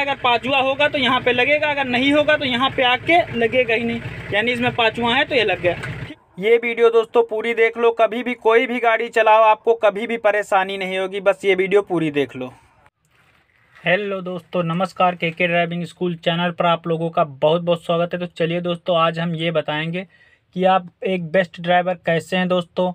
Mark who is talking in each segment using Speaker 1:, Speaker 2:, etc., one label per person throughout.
Speaker 1: अगर पाँचवा होगा तो यहाँ पे लगेगा, अगर नहीं होगा तो यहाँ पे आके लगेगा ही नहीं। यानी इसमें पाँचवा है तो ये लग गया। ये वीडियो दोस्तों पूरी देख लो, कभी भी कोई भी गाड़ी चलाओ, आपको कभी भी परेशानी नहीं होगी, बस ये वीडियो पूरी देख लो। हेलो दोस्तों, नमस्कार के के ड्राइविंग स्कूल चैनल पर आप लोगों का बहुत बहुत स्वागत है। तो चलिए दोस्तों, आज हम ये बताएँगे कि आप एक बेस्ट ड्राइवर कैसे हैं दोस्तों।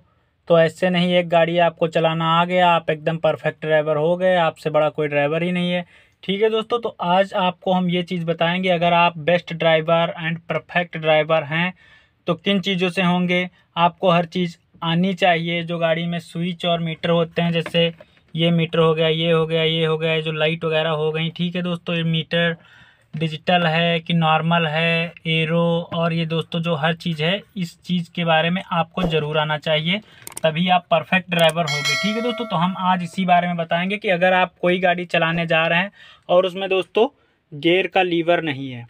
Speaker 1: तो ऐसे नहीं, एक गाड़ी आपको चलाना आ गया, आप एकदम परफेक्ट ड्राइवर हो गए, आपसे बड़ा कोई ड्राइवर ही नहीं है। ठीक है दोस्तों तो आज आपको हम ये चीज़ बताएँगे, अगर आप best driver and perfect driver हैं तो किन चीज़ों से होंगे? आपको हर चीज़ आनी चाहिए, जो गाड़ी में स्विच और मीटर होते हैं, जैसे ये मीटर हो गया, ये हो गया, ये हो गया, जो लाइट वगैरह हो गई। ठीक है दोस्तों, ये मीटर डिजिटल है कि नॉर्मल है एरो और ये दोस्तों जो हर चीज़ है, इस चीज़ के बारे में आपको ज़रूर आना चाहिए। तभी आप परफेक्ट ड्राइवर होगे, ठीक है दोस्तों? तो हम आज इसी बारे में बताएँगे कि अगर आप कोई गाड़ी चलाने जा रहे हैं और उसमें दोस्तों गेयर का लीवर नहीं है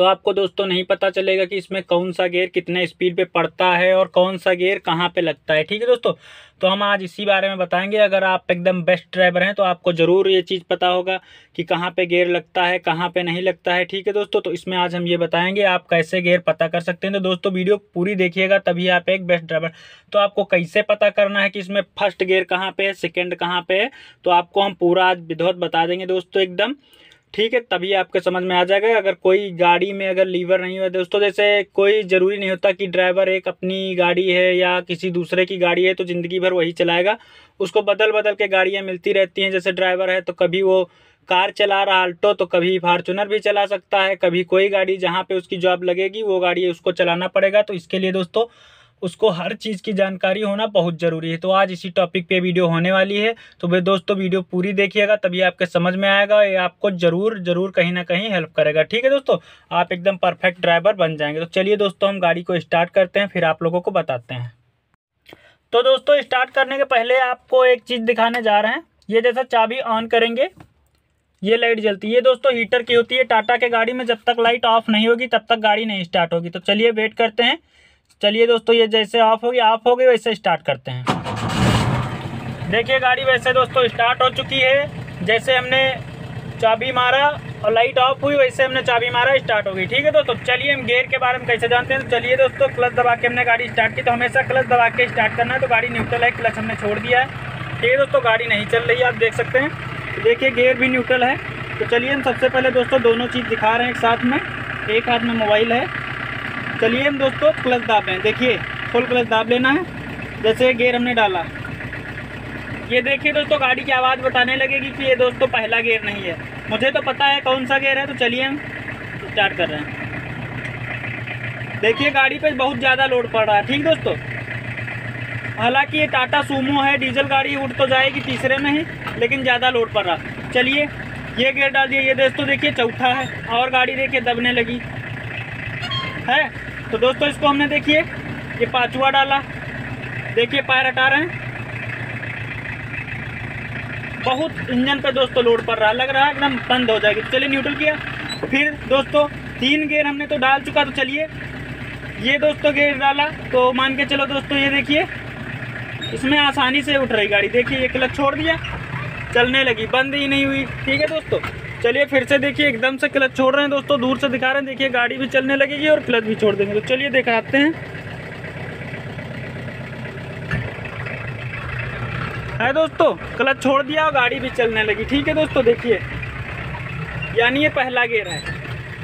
Speaker 1: तो आपको दोस्तों नहीं पता चलेगा कि इसमें कौन सा गेयर कितने स्पीड पे पड़ता है और कौन सा गेयर कहाँ पे लगता है। ठीक है दोस्तों? तो हम आज इसी बारे में बताएँगे। अगर आप एकदम बेस्ट ड्राइवर हैं तो आपको ज़रूर ये चीज़ पता होगा कि कहाँ पे गेयर लगता है, कहाँ पे नहीं लगता है। ठीक है दोस्तों? तो इसमें आज हम ये बताएँगे आप कैसे गेयर पता कर सकते हैं। तो दोस्तों, वीडियो पूरी देखिएगा, तभी आप एक बेस्ट ड्राइवर। तो आपको कैसे पता करना है कि इसमें फ़र्स्ट गेयर कहाँ पर है, सेकेंड कहाँ पर है? तो आपको हम पूरा आज विधवत बता देंगे दोस्तों एकदम। ठीक है, तभी आपके समझ में आ जाएगा। अगर कोई गाड़ी में अगर लीवर नहीं हुआ दोस्तों, जैसे कोई ज़रूरी नहीं होता कि ड्राइवर एक अपनी गाड़ी है या किसी दूसरे की गाड़ी है तो ज़िंदगी भर वही चलाएगा। उसको बदल बदल के गाड़ियाँ मिलती रहती हैं, जैसे ड्राइवर है तो कभी वो कार चला रहा अल्टो तो कभी फार्चूनर भी चला सकता है। कभी कोई गाड़ी जहाँ पे उसकी जॉब लगेगी, वो गाड़ी उसको चलाना पड़ेगा। तो इसके लिए, दोस्तों उसको हर चीज़ की जानकारी होना बहुत ज़रूरी है। तो आज इसी टॉपिक पे वीडियो होने वाली है। तो वे दोस्तों वीडियो पूरी देखिएगा, तभी आपके समझ में आएगा ये आपको ज़रूर ज़रूर कहीं ना कहीं हेल्प करेगा। ठीक है दोस्तों? आप एकदम परफेक्ट ड्राइवर बन जाएँगे। तो चलिए दोस्तों, हम गाड़ी को स्टार्ट करते हैं, फिर आप लोगों को बताते हैं। तो दोस्तों स्टार्ट करने के पहले आपको एक चीज़ दिखाने जा रहे हैं। ये जैसा चाबी ऑन करेंगे, ये लाइट जलती है। ये दोस्तों हीटर की होती है। टाटा के गाड़ी में जब तक लाइट ऑफ़ नहीं होगी, तब तक गाड़ी नहीं स्टार्ट होगी। तो चलिए वेट करते हैं। चलिए दोस्तों, ये जैसे ऑफ़ होगी ऑफ़ हो गई वैसे स्टार्ट करते हैं। देखिए गाड़ी वैसे दोस्तों स्टार्ट हो चुकी है। जैसे हमने चाबी मारा और लाइट ऑफ़ हुई, वैसे हमने चाबी मारा स्टार्ट हो गई। ठीक है दोस्तों, चलिए हम गेयर के बारे में कैसे जानते हैं? तो चलिए दोस्तों क्लच दबा के हमने गाड़ी स्टार्ट की। तो हमेशा क्लच दबा के स्टार्ट करना है तो गाड़ी न्यूट्रल है क्लच हमने छोड़ दिया है। ठीक है दोस्तों, गाड़ी नहीं चल रही आप देख सकते हैं। देखिए गेयर भी न्यूट्रल है। तो चलिए हम सबसे पहले दोस्तों, दोनों चीज़ दिखा रहे हैं एक साथ में। एक हाथ में मोबाइल है चलिए हम दोस्तों क्लच दाब हैं देखिए फुल क्लच दाब लेना है। जैसे गेयर हमने डाला। ये देखिए दोस्तों, गाड़ी की आवाज़ बताने लगेगी कि ये दोस्तों पहला गेयर नहीं है। मुझे तो पता है कौन सा गेयर है तो चलिए हम स्टार्ट कर रहे हैं। देखिए, गाड़ी पे बहुत ज़्यादा लोड पड़ रहा है। ठीक दोस्तों? हालाँकि ये टाटा सूमो है डीजल गाड़ी उठ तो जाएगी तीसरे में ही, लेकिन ज़्यादा लोड पड़ रहा चलिए, ये गेयर डाल दिए ये दोस्तों देखिए, चौथा है। और गाड़ी देखिए, दबने लगी। है? तो दोस्तों, इसको हमने देखिए, ये पाँचवा डाला। देखिए पैर हटा रहे हैं। बहुत इंजन पे दोस्तों लोड पड़ रहा लग रहा है एकदम बंद हो जाएगी। चलिए न्यूट्रल किया। फिर दोस्तों, तीन गेयर हमने तो डाल चुका तो चलिए। ये दोस्तों गेयर डाला तो मान के चलो दोस्तों, ये देखिए। इसमें आसानी से उठ रही गाड़ी। देखिए ये क्लच छोड़ दिया। चलने लगी, बंद ही नहीं हुई। ठीक है दोस्तों? चलिए फिर से देखिए, एकदम से क्लच छोड़ रहे हैं दोस्तों, दूर से दिखा रहे हैं, देखिए गाड़ी भी चलने लगेगी और क्लच भी छोड़ देंगे। तो चलिए दिखाते हैं। है दोस्तों, क्लच छोड़ दिया और गाड़ी भी चलने लगी। ठीक है दोस्तों, देखिए, यानी ये पहला गेयर है।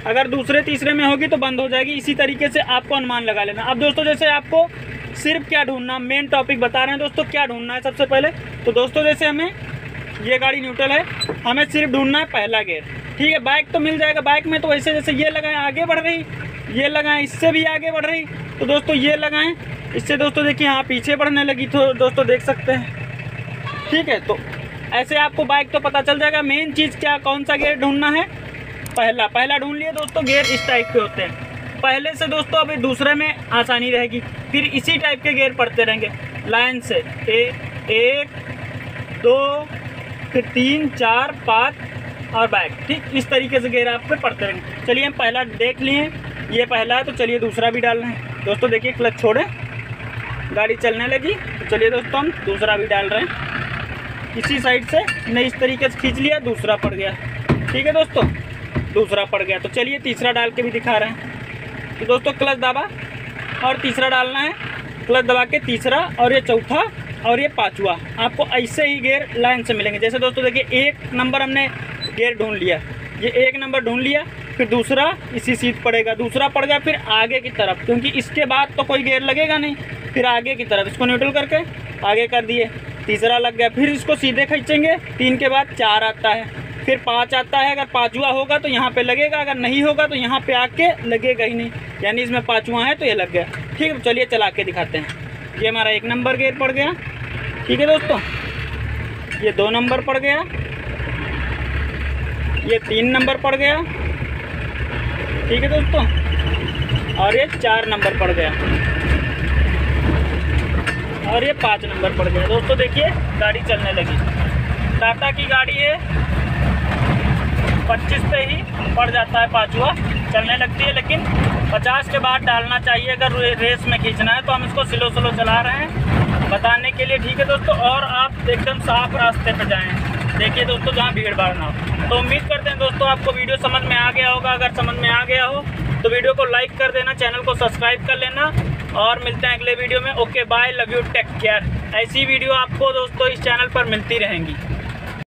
Speaker 1: अगर दूसरे तीसरे में होगी तो बंद हो जाएगी। इसी तरीके से आपको अनुमान लगा लेना। अब दोस्तों, जैसे आपको सिर्फ़ क्या ढूंढना मेन टॉपिक बता रहे हैं दोस्तों, क्या ढूंढना है सबसे पहले? तो दोस्तों, जैसे हमें ये गाड़ी न्यूट्रल है। हमें सिर्फ़ ढूंढना है पहला गेयर ठीक है बाइक तो मिल जाएगा। बाइक में तो वैसे जैसे ये लगाएँ, आगे बढ़ रही। ये लगाएँ, इससे भी आगे बढ़ रही। तो दोस्तों, ये लगाएँ। इससे दोस्तों देखिए हाँ पीछे बढ़ने लगी तो दोस्तों देख सकते हैं। ठीक है तो ऐसे आपको बाइक तो पता चल जाएगा। मेन चीज़ क्या, कौन सा गेयर ढूंढना है? पहला पहला ढूंढ लिए दोस्तों गेयर इस टाइप के होते हैं। पहले से दोस्तों, अभी दूसरे में आसानी रहेगी। फिर इसी टाइप के गेयर पड़ते रहेंगे। लाइन से एक, दो तीन, चार, पाँच और बैक। ठीक, इस तरीके से गेयर आपको पढ़ते रहेंगे। चलिए, हम पहला देख लिए। ये पहला है तो चलिए दूसरा भी डाल रहे हैं। दोस्तों, देखिए क्लच छोड़े। गाड़ी चलने लगी। तो चलिए दोस्तों, हम दूसरा भी डाल रहे हैं। इसी साइड से नहीं इस तरीके से खींच लिया, दूसरा पड़ गया। ठीक है दोस्तों? दूसरा पड़ गया। तो चलिए, तीसरा डाल के भी दिखा रहे हैं। तो दोस्तों, क्लच दबा और तीसरा डालना है। क्लच दबा के तीसरा और ये चौथा और ये पांचवा, आपको ऐसे ही गेयर लाइन से मिलेंगे। जैसे दोस्तों देखिए, एक नंबर हमने गेयर ढूंढ लिया। ये एक नंबर ढूंढ लिया, फिर दूसरा इसी सीट पड़ेगा। दूसरा पड़ गया, फिर आगे की तरफ़, क्योंकि इसके बाद तो कोई गेयर लगेगा नहीं। फिर आगे की तरफ़, इसको न्यूट्रल करके आगे कर दिए। तीसरा लग गया, फिर इसको सीधे खींचेंगे। तीन के बाद चार आता है। फिर पाँच आता है, अगर पाँचवा होगा तो यहाँ पे लगेगा, अगर नहीं होगा तो यहाँ पे आके लगेगा ही नहीं। यानी इसमें पाँचवा है तो ये लग गया। ठीक है, चलिए चला के दिखाते हैं। ये हमारा एक नंबर गेयर पड़ गया। ठीक है दोस्तों? ये दो नंबर पड़ गया। ये तीन नंबर पड़ गया। ठीक है दोस्तों? और ये चार नंबर पड़ गया। और ये पाँच नंबर पड़ गया। दोस्तों देखिए, गाड़ी चलने लगी। टाटा की गाड़ी है पच्चीस पे ही पड़ जाता है पाँचवा। चलने लगती है, लेकिन पचास के बाद डालना चाहिए, अगर रेस में खींचना है तो हम इसको स्लो स्लो चला रहे हैं। बताने के लिए ठीक है दोस्तों, और आप एकदम साफ़ रास्ते पर जाएँ। देखिए दोस्तों, जहाँ भीड़ भाड़ ना हो। तो उम्मीद करते हैं दोस्तों, आपको वीडियो समझ में आ गया होगा। अगर समझ में आ गया हो तो वीडियो को लाइक कर देना, चैनल को सब्सक्राइब कर लेना, और मिलते हैं अगले वीडियो में। Okay, bye, love you, take care. ऐसी वीडियो आपको दोस्तों इस चैनल पर मिलती रहेंगी।